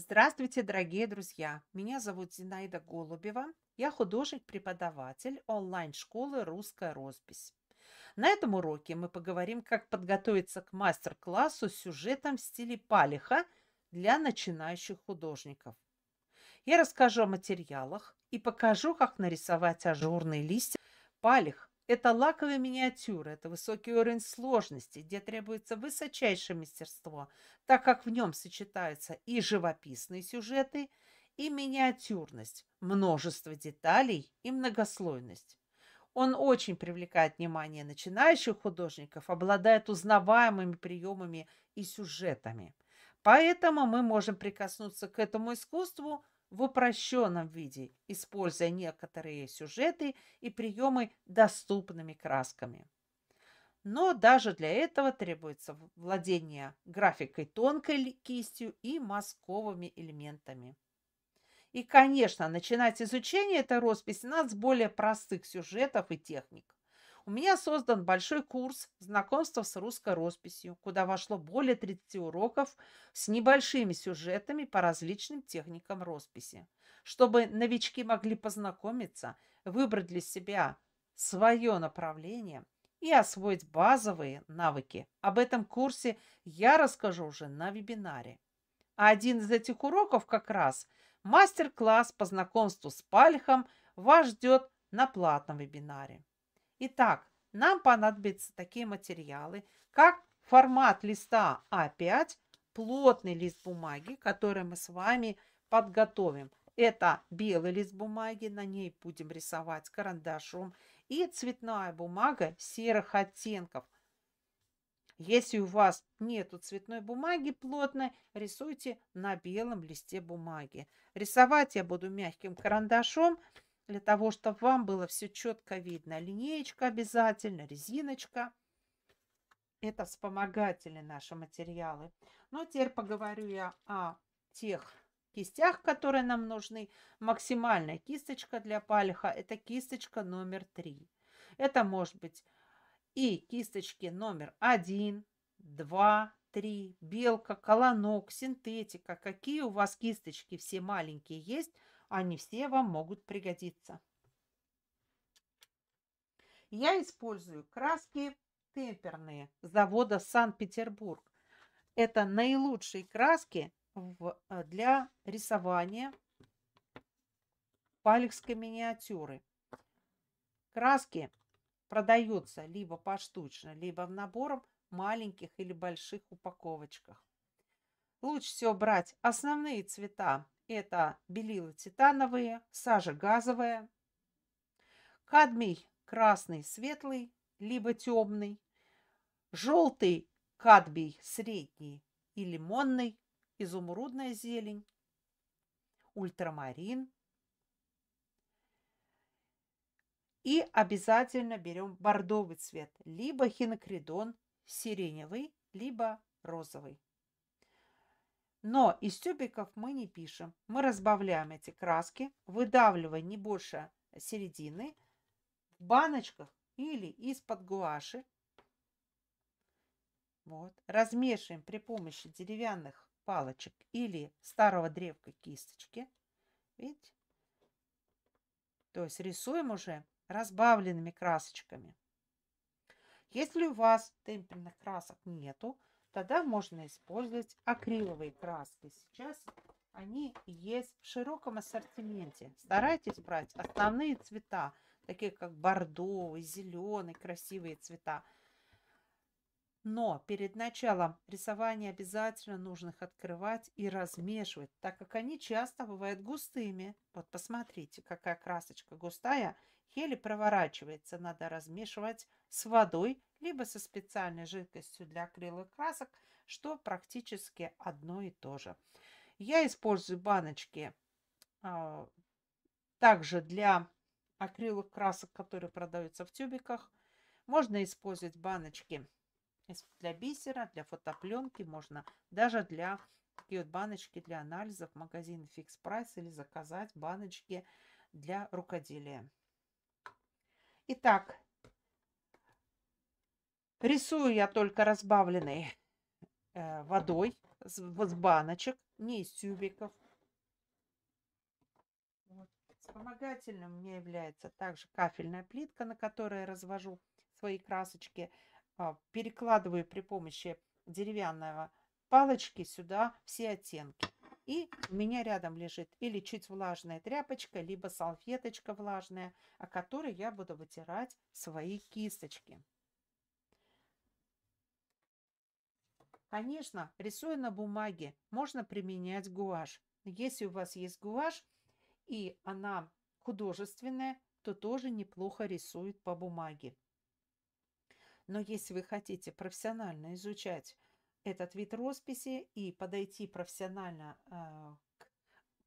Здравствуйте, дорогие друзья! Меня зовут Зинаида Голубева. Я художник-преподаватель онлайн-школы «Русская роспись». На этом уроке мы поговорим, как подготовиться к мастер-классу с сюжетом в стиле палиха для начинающих художников. Я расскажу о материалах и покажу, как нарисовать ажурные листья. Палих это лаковые миниатюры, это высокий уровень сложности, где требуется высочайшее мастерство, так как в нем сочетаются и живописные сюжеты, и миниатюрность, множество деталей и многослойность. Он очень привлекает внимание начинающих художников, обладает узнаваемыми приемами и сюжетами. Поэтому мы можем прикоснуться к этому искусству – в упрощенном виде, используя некоторые сюжеты и приемы доступными красками. Но даже для этого требуется владение графикой тонкой кистью и мазковыми элементами. И, конечно, начинать изучение этой росписи надо с более простых сюжетов и техник. У меня создан большой курс знакомства с русской росписью, куда вошло более 30 уроков с небольшими сюжетами по различным техникам росписи, чтобы новички могли познакомиться, выбрать для себя свое направление и освоить базовые навыки. Об этом курсе я расскажу уже на вебинаре. А один из этих уроков как раз мастер-класс по знакомству с пальхом вас ждет на платном вебинаре. Итак, нам понадобятся такие материалы, как формат листа А5, плотный лист бумаги, который мы с вами подготовим. Это белый лист бумаги, на ней будем рисовать карандашом, и цветная бумага серых оттенков. Если у вас нету цветной бумаги плотной, рисуйте на белом листе бумаги. Рисовать я буду мягким карандашом, для того, чтобы вам было все четко видно. Линеечка обязательно, резиночка. Это вспомогательные наши материалы. Ну, теперь поговорю я о тех кистях, которые нам нужны. Максимальная кисточка для палиха – это кисточка номер три. Это может быть и кисточки номер один, два, три, белка, колонок, синтетика. Какие у вас кисточки все маленькие есть – они все вам могут пригодиться. Я использую краски темперные завода Санкт-Петербург. Это наилучшие краски э, для рисования палехской миниатюры. Краски продаются либо поштучно, либо в набором маленьких или больших упаковочках. Лучше всего брать основные цвета это белила титановые, сажа газовая, кадмий красный светлый, либо темный, желтый кадмий средний и лимонный, изумрудная зелень, ультрамарин. И обязательно берем бордовый цвет, либо хинокридон сиреневый, либо розовый. Но из тюбиков мы не пишем. Мы разбавляем эти краски, выдавливая не больше середины, в баночках или из-под гуаши. Вот. Размешиваем при помощи деревянных палочек или старого древка кисточки. Видите? То есть рисуем уже разбавленными красочками. Если у вас темперных красок нету, тогда можно использовать акриловые краски. Сейчас они есть в широком ассортименте. Старайтесь брать основные цвета, такие как бордовый, зеленый, красивые цвета. Но перед началом рисования обязательно нужно их открывать и размешивать, так как они часто бывают густыми. Вот посмотрите, какая красочка густая, еле проворачивается. Надо размешивать с водой либо со специальной жидкостью для акриловых красок, что практически одно и то же. Я использую баночки а, также для акриловых красок, которые продаются в тюбиках. Можно использовать баночки для бисера, для фотопленки, можно даже для такие вот баночки для анализов в магазине Fix Price или заказать баночки для рукоделия. Итак, Рисую я только разбавленной э, водой с, с баночек, не из тюбиков. Вот. Вспомогательным мне является также кафельная плитка, на которой я развожу свои красочки. А, перекладываю при помощи деревянного палочки сюда все оттенки. И у меня рядом лежит или чуть влажная тряпочка, либо салфеточка влажная, о которой я буду вытирать свои кисточки. Конечно, рисуя на бумаге, можно применять гуашь. Если у вас есть гуашь, и она художественная, то тоже неплохо рисует по бумаге. Но если вы хотите профессионально изучать этот вид росписи и подойти профессионально э, к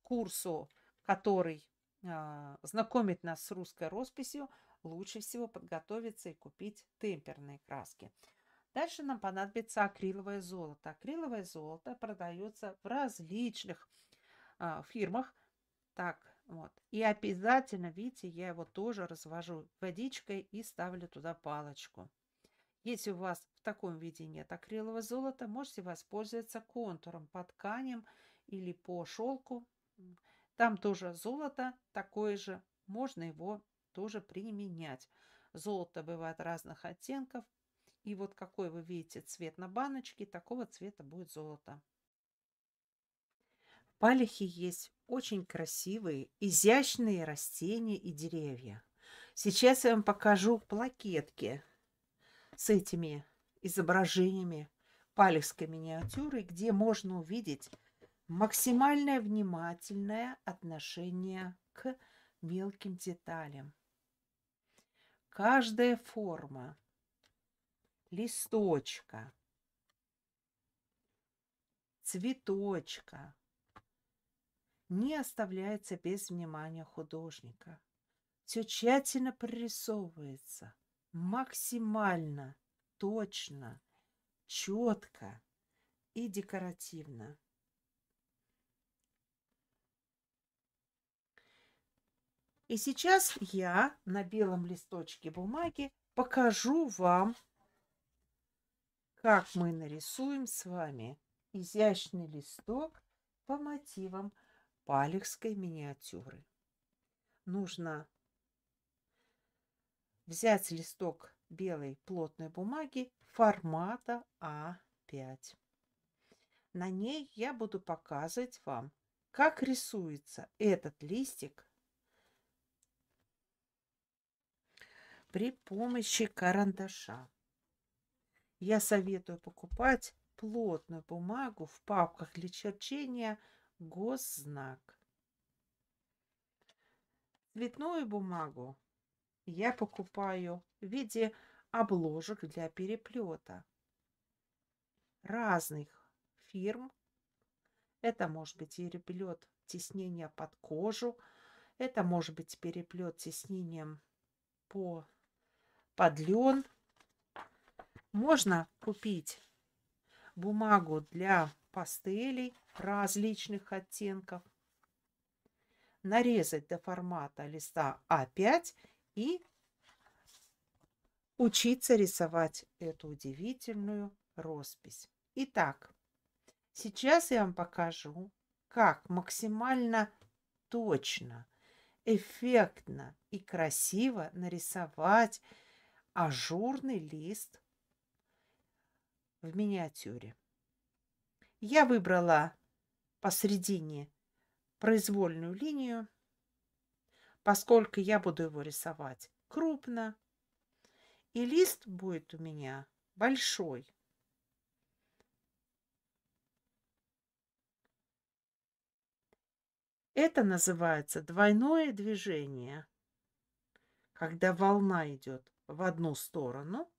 курсу, который э, знакомит нас с русской росписью, лучше всего подготовиться и купить темперные краски. Дальше нам понадобится акриловое золото. Акриловое золото продается в различных э, фирмах. Так, вот. И обязательно, видите, я его тоже развожу водичкой и ставлю туда палочку. Если у вас в таком виде нет акрилового золота, можете воспользоваться контуром по тканям или по шелку. Там тоже золото такое же, можно его тоже применять. Золото бывает разных оттенков. И вот какой вы видите цвет на баночке, такого цвета будет золото. В палихе есть очень красивые, изящные растения и деревья. Сейчас я вам покажу плакетки с этими изображениями палевской миниатюры, где можно увидеть максимальное внимательное отношение к мелким деталям. Каждая форма листочка, цветочка не оставляется без внимания художника. Все тщательно прорисовывается – максимально точно, четко и декоративно. И сейчас я на белом листочке бумаги покажу вам, как мы нарисуем с вами изящный листок по мотивам палехской миниатюры. Нужно взять листок белой плотной бумаги формата А5. На ней я буду показывать вам, как рисуется этот листик при помощи карандаша. Я советую покупать плотную бумагу в папках для черчения госзнак. Цветную бумагу я покупаю в виде обложек для переплета разных фирм. Это может быть переплет теснения под кожу, это может быть переплет теснением по подлен. Можно купить бумагу для пастелей различных оттенков, нарезать до формата листа А5 и учиться рисовать эту удивительную роспись. Итак, сейчас я вам покажу, как максимально точно, эффектно и красиво нарисовать ажурный лист в миниатюре. Я выбрала посередине произвольную линию поскольку я буду его рисовать крупно. И лист будет у меня большой. Это называется двойное движение, когда волна идет в одну сторону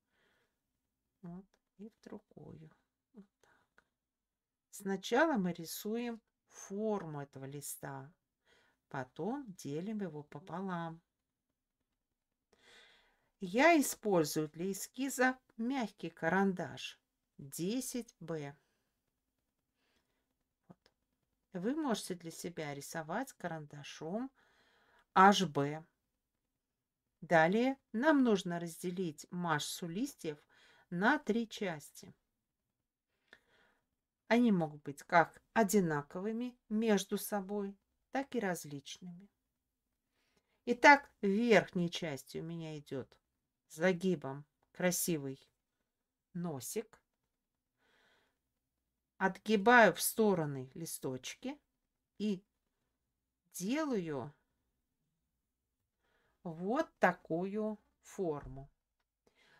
вот, и в другую. Вот так. Сначала мы рисуем форму этого листа. Потом делим его пополам. Я использую для эскиза мягкий карандаш 10B. Вот. Вы можете для себя рисовать карандашом HB. Далее нам нужно разделить массу листьев на три части. Они могут быть как одинаковыми между собой, так и различными. Итак, верхней части у меня идет загибом красивый носик. Отгибаю в стороны листочки и делаю вот такую форму.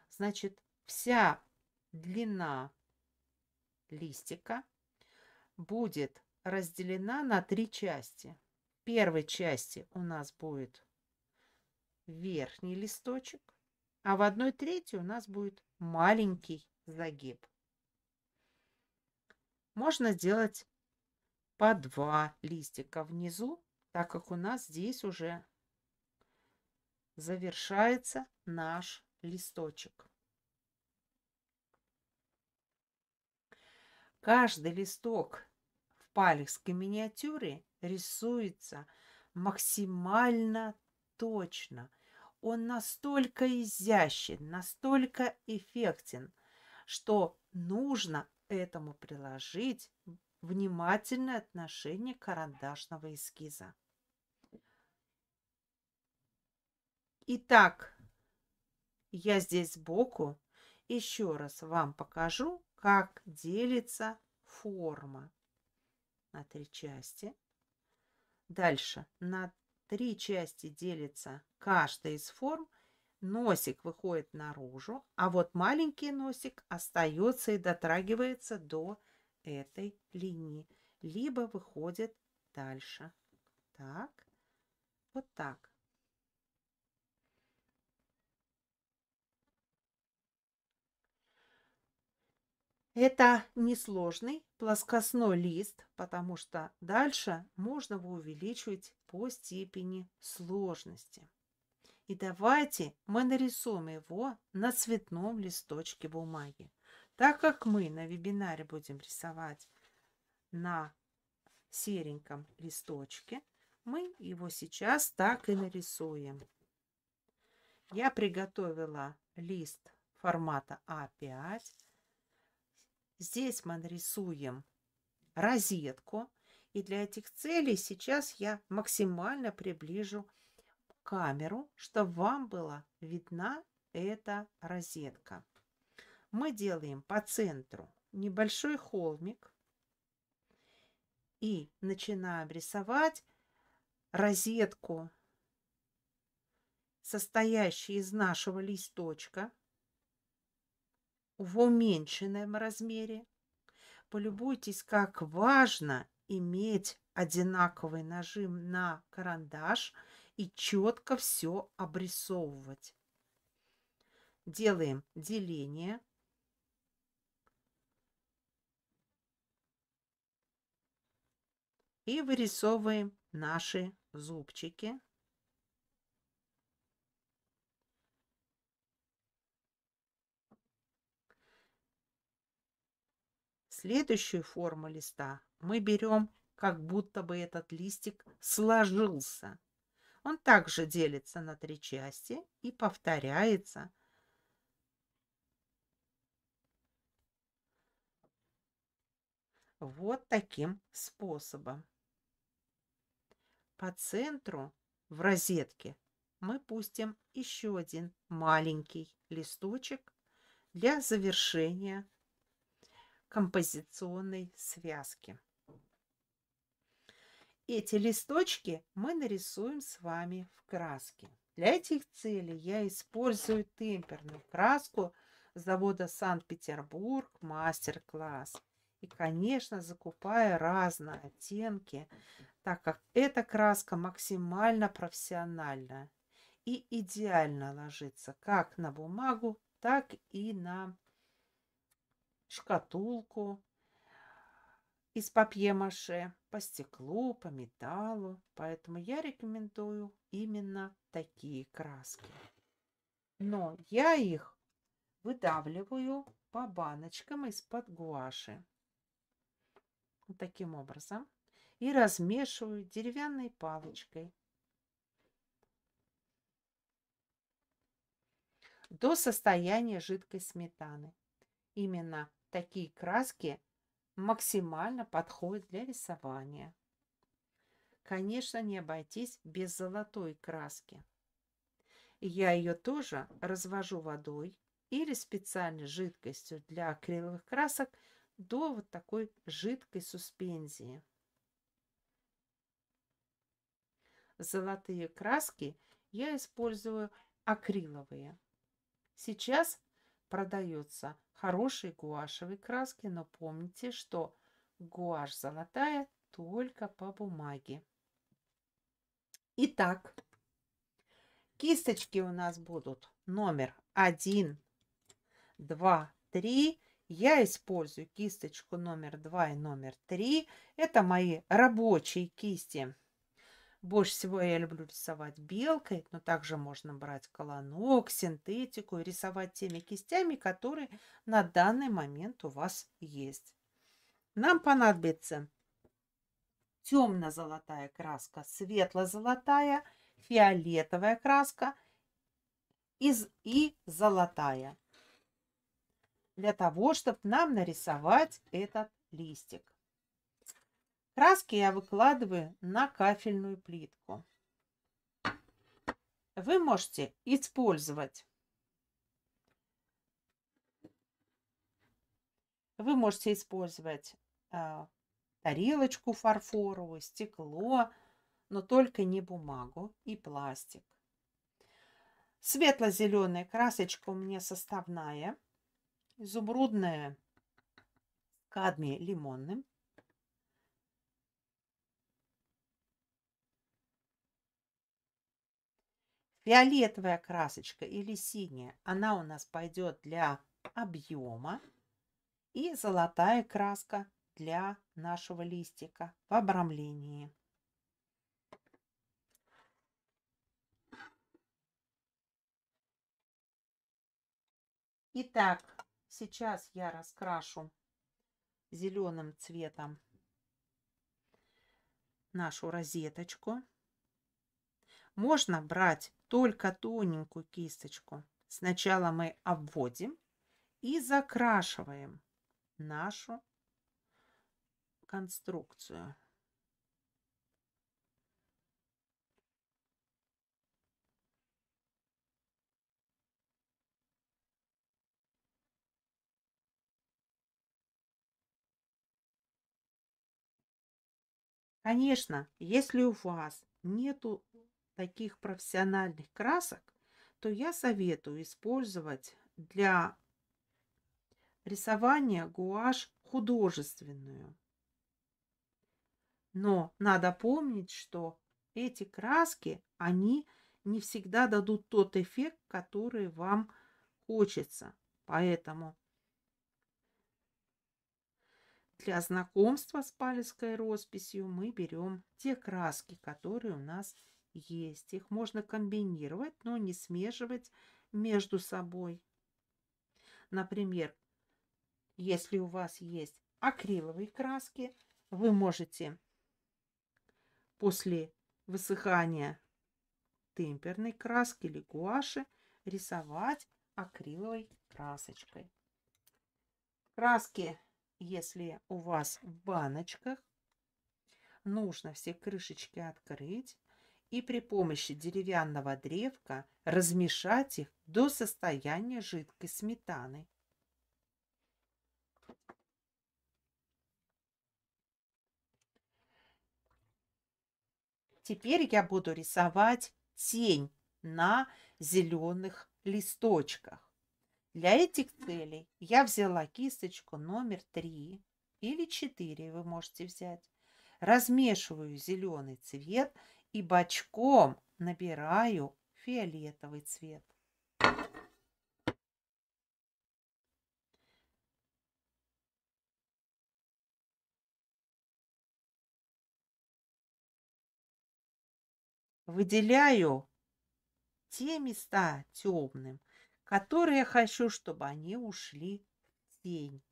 Значит, вся длина листика будет разделена на три части. В первой части у нас будет верхний листочек, а в одной трети у нас будет маленький загиб. Можно сделать по два листика внизу, так как у нас здесь уже завершается наш листочек. Каждый листок в палехской миниатюре рисуется максимально точно. Он настолько изящен, настолько эффектен, что нужно этому приложить внимательное отношение карандашного эскиза. Итак, я здесь сбоку еще раз вам покажу, как делится форма на три части. Дальше на три части делится каждая из форм. Носик выходит наружу, а вот маленький носик остается и дотрагивается до этой линии, либо выходит дальше. Так, вот так. Это несложный плоскостной лист, потому что дальше можно его увеличивать по степени сложности. И давайте мы нарисуем его на цветном листочке бумаги. Так как мы на вебинаре будем рисовать на сереньком листочке, мы его сейчас так и нарисуем. Я приготовила лист формата А5 Здесь мы нарисуем розетку. И для этих целей сейчас я максимально приближу камеру, чтобы вам была видна эта розетка. Мы делаем по центру небольшой холмик и начинаем рисовать розетку, состоящую из нашего листочка в уменьшенном размере. Полюбуйтесь, как важно иметь одинаковый нажим на карандаш и четко все обрисовывать. Делаем деление. И вырисовываем наши зубчики. Следующую форму листа мы берем, как будто бы этот листик сложился. Он также делится на три части и повторяется. Вот таким способом. По центру в розетке мы пустим еще один маленький листочек для завершения композиционной связки. Эти листочки мы нарисуем с вами в краске. Для этих целей я использую темперную краску завода Санкт-Петербург Мастер-класс. И, конечно, закупая разные оттенки, так как эта краска максимально профессиональная и идеально ложится как на бумагу, так и на шкатулку из папье-маше, по стеклу, по металлу. Поэтому я рекомендую именно такие краски. Но я их выдавливаю по баночкам из-под гуаши. Вот таким образом. И размешиваю деревянной палочкой. До состояния жидкой сметаны. Именно такие краски максимально подходит для рисования. Конечно, не обойтись без золотой краски. Я ее тоже развожу водой или специальной жидкостью для акриловых красок до вот такой жидкой суспензии. Золотые краски я использую акриловые. Сейчас продается хорошие гуашевые краски, но помните, что гуашь золотая только по бумаге. Итак, кисточки у нас будут номер один, два, три. Я использую кисточку номер два и номер три. Это мои рабочие кисти. Больше всего я люблю рисовать белкой, но также можно брать колонок, синтетику и рисовать теми кистями, которые на данный момент у вас есть. Нам понадобится темно-золотая краска, светло-золотая, фиолетовая краска из, и золотая. Для того, чтобы нам нарисовать этот листик. Краски я выкладываю на кафельную плитку. Вы можете использовать вы можете использовать э, тарелочку фарфоровую, стекло, но только не бумагу и пластик. Светло-зеленая красочка у меня составная, изумрудная кадмий лимонным, Фиолетовая красочка или синяя, она у нас пойдет для объема. И золотая краска для нашего листика в обрамлении. Итак, сейчас я раскрашу зеленым цветом нашу розеточку. Можно брать только тоненькую кисточку. Сначала мы обводим и закрашиваем нашу конструкцию. Конечно, если у вас нету таких профессиональных красок, то я советую использовать для рисования гуашь художественную. Но надо помнить, что эти краски, они не всегда дадут тот эффект, который вам хочется. Поэтому для знакомства с палецкой росписью мы берем те краски, которые у нас есть. Их можно комбинировать, но не смешивать между собой. Например, если у вас есть акриловые краски, вы можете после высыхания темперной краски или гуаши рисовать акриловой красочкой. Краски, если у вас в баночках, нужно все крышечки открыть и при помощи деревянного древка размешать их до состояния жидкой сметаны. Теперь я буду рисовать тень на зеленых листочках. Для этих целей я взяла кисточку номер 3 или 4 вы можете взять. Размешиваю зеленый цвет и бочком набираю фиолетовый цвет. Выделяю те места темным, которые хочу, чтобы они ушли в тень.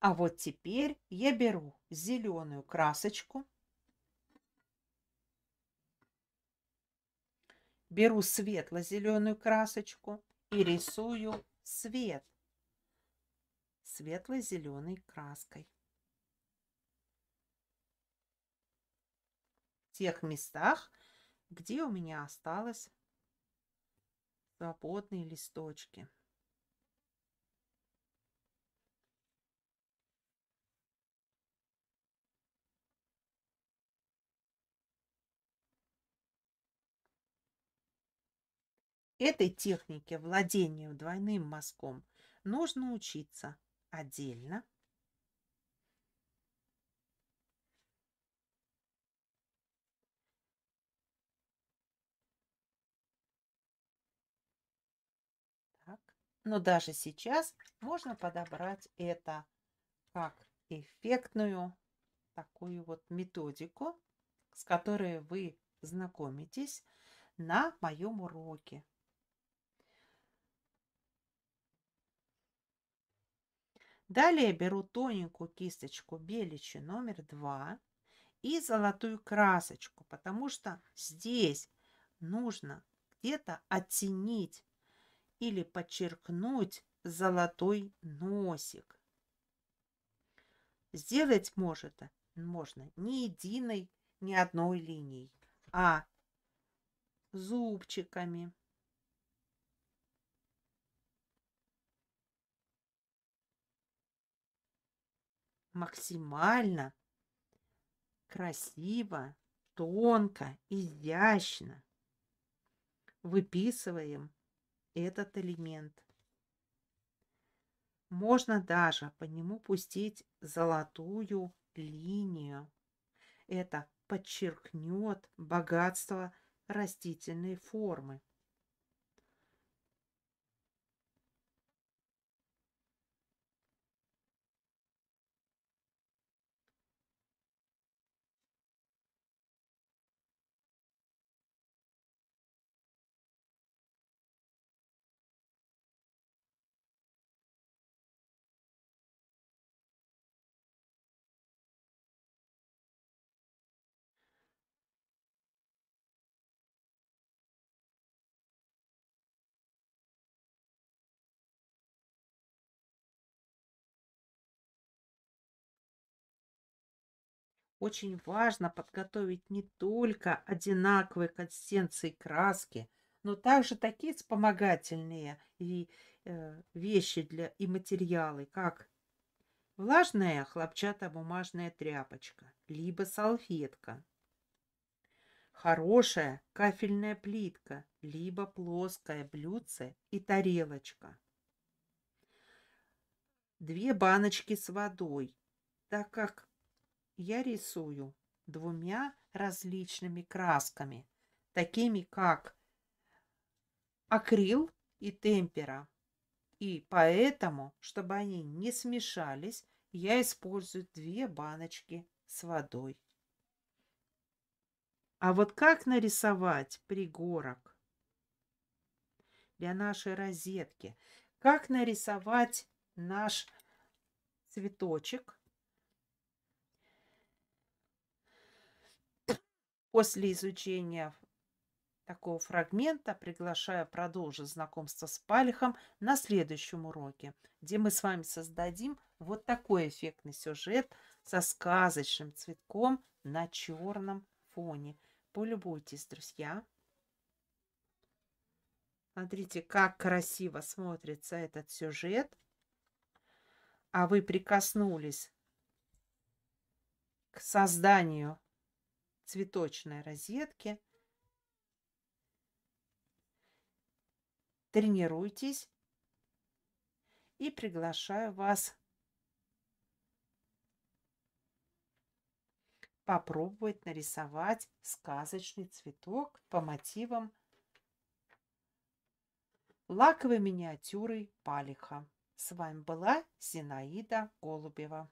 А вот теперь я беру зеленую красочку, беру светло-зеленую красочку и рисую свет светло-зеленой краской. В тех местах, где у меня осталось свободные листочки. Этой технике владения двойным мазком нужно учиться отдельно. Так. Но даже сейчас можно подобрать это как эффектную такую вот методику, с которой вы знакомитесь на моем уроке. Далее беру тоненькую кисточку беличью номер два и золотую красочку, потому что здесь нужно где-то оттенить или подчеркнуть золотой носик. Сделать может, можно не единой, не одной линией, а зубчиками. Максимально красиво, тонко, изящно выписываем этот элемент. Можно даже по нему пустить золотую линию. Это подчеркнет богатство растительной формы. Очень важно подготовить не только одинаковые консистенции краски, но также такие вспомогательные и, э, вещи для, и материалы, как влажная хлопчатобумажная тряпочка, либо салфетка, хорошая кафельная плитка, либо плоское блюдце и тарелочка, две баночки с водой, так как я рисую двумя различными красками, такими как акрил и темпера. И поэтому, чтобы они не смешались, я использую две баночки с водой. А вот как нарисовать пригорок для нашей розетки? Как нарисовать наш цветочек После изучения такого фрагмента приглашаю продолжить знакомство с палихом на следующем уроке, где мы с вами создадим вот такой эффектный сюжет со сказочным цветком на черном фоне. Полюбуйтесь, друзья. Смотрите, как красиво смотрится этот сюжет. А вы прикоснулись к созданию цветочной розетки. Тренируйтесь и приглашаю вас попробовать нарисовать сказочный цветок по мотивам лаковой миниатюры палиха. С вами была Зинаида Голубева.